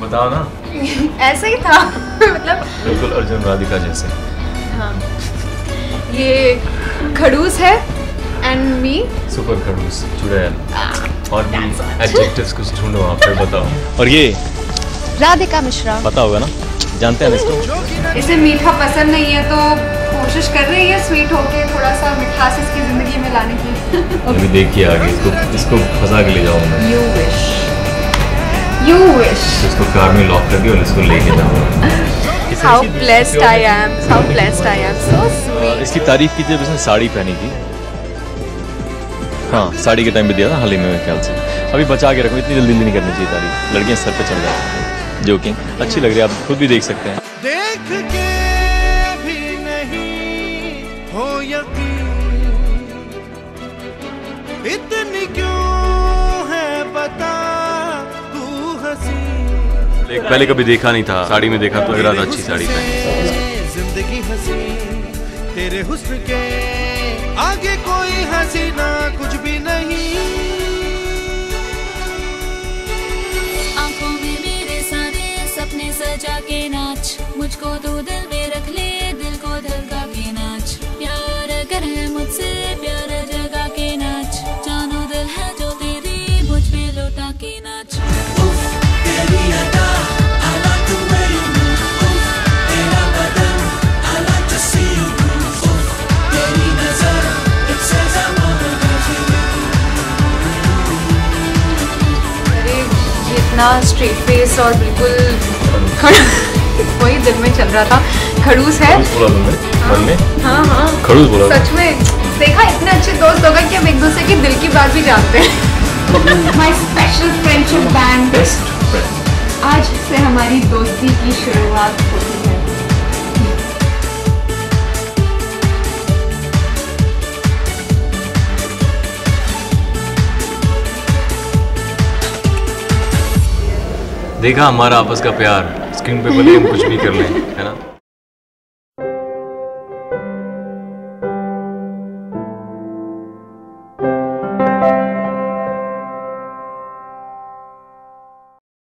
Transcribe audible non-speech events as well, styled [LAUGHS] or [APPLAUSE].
बताओ ना। ऐसा ही था [LAUGHS] मतलब बिल्कुल अर्जुन राधिका जैसे। हाँ। ये खड़ूस है एंड मी सुपर खड़ूस चुड़ैल। और भी एडजेक्टिव्स कुछ ढूंढो आप फिर बताओ। और ये? राधिका मिश्रा। पता होगा ना? जानते हैं इसको? इसे मीठा पसंद नहीं है तो कोशिश कर रही है स्वीट होके थोड़ा सा मिठास इसकी ज़िंदगी में लाने की। [LAUGHS] अभी देखिए आगे इसको इसको फंसा के ले जाऊँगा यू विश यू विश इसको कार में लॉक करके और इसको लेके जाऊँगा how blessed I am how blessed I am so sweet इसकी तारीफ़ की जब इसने साड़ी पहनी थी। हाँ साड़ी के टाइम पे दिया था हाल ही में ख्याल से। अभी बचा के रखो इतनी जल्दी नहीं करनी चाहिए तारीफ़। लड़कियाँ सर पे चढ़ जाती हैं। जोकिंग अच्छी लग रही है आप खुद भी देख सकते हैं। देख के भी नहीं हो यकीन। इतनी क्यों पहले कभी देखा नहीं था। साड़ी में देखा तो इरादा अच्छी साड़ी पहनी। ज़िंदगी हसी तेरे हुस्न के आगे कोई हसीना कुछ भी नहीं। आँखों में मेरे सारे सपने सजा के नाच मुझको तो इतना स्ट्रेट फेस और बिल्कुल वही दिल में चल रहा था। खड़ूस है। में? हाँ हाँ। खड़ूस बोला। सच में देखा इतने अच्छे दोस्त होगा कि हम एक दूसरे के दिल की बात भी जानते हैं। माई स्पेशल फ्रेंडशिप बैंड आज से हमारी दोस्ती की शुरुआत होती है। देखा हमारा आपस का प्यार। स्क्रीन पे भले हम कुछ भी कर लें, है ना?